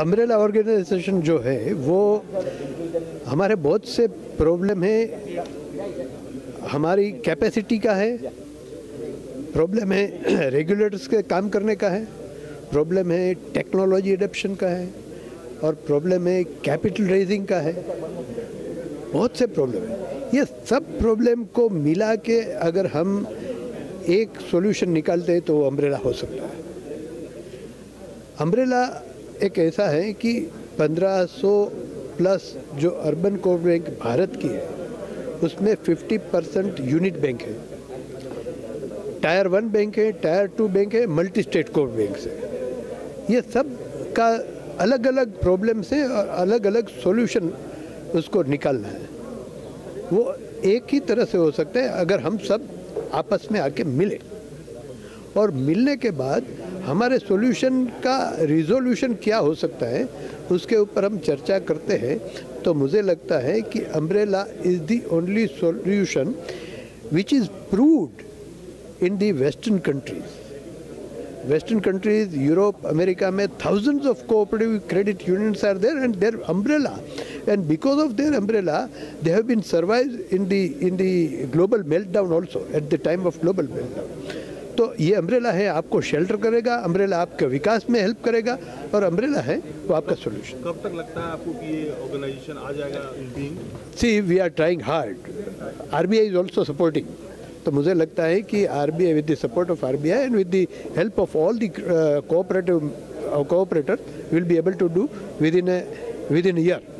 Umbrella organisation जो है, वो हमारे बहुत से प्रॉब्लम है। हमारी कैपेसिटी का है। प्रॉब्लम है रेगुलेटर्स के काम करने का है। प्रॉब्लम है टेक्नोलॉजी एडप्शन का है। और प्रॉब्लम है कैपिटल रेजिंग का है। बहुत से प्रॉब्लम है। ये सब प्रॉब्लम को मिला के अगर हम एक सॉल्यूशन निकालते हैं तो वो अम्ब्रेला हो सकता है। अम्ब्रेला एक ऐसा है कि 1500 प्लस जो अर्बन कोर बैंक भारत की है, उसमें 50 परसेंट यूनिट बैंक है। टायर वन बैंक है, टायर टू बैंक है मल्टी स्टेट कोर बैंक है। ये सब का अलग अलग प्रॉब्लम्स हैं और अलग अलग सॉल्यूशन उसको निकालना है। वो एक ही तरह से हो सकता है, अगर हम सब आपस में आके मिले। और मिलने के बाद हमारे सॉल्यूशन का रिजोल्यूशन क्या हो सकता है, उसके ऊपर हम चर्चा करते हैं। तो मुझे लगता है कि umbrella is the only solution which is proved in the western countries western countries Europe America में thousands of cooperative credit unions are there and their umbrella and because of their umbrella they have been survive in the in the global melt down also at the time of global meltdown तो ये umbrella है आपको shelter करेगा umbrella आपके विकास में help करेगा और umbrella है वो आपका सोल्यूशन कब तक लगता है आपको कि ये ऑर्गेनाइजेशन आ जाएगा see we are trying hard R B I is also supporting तो मुझे लगता है कि R B I with the support of R B I and with the help of all the cooperative cooperator will be able to do within within year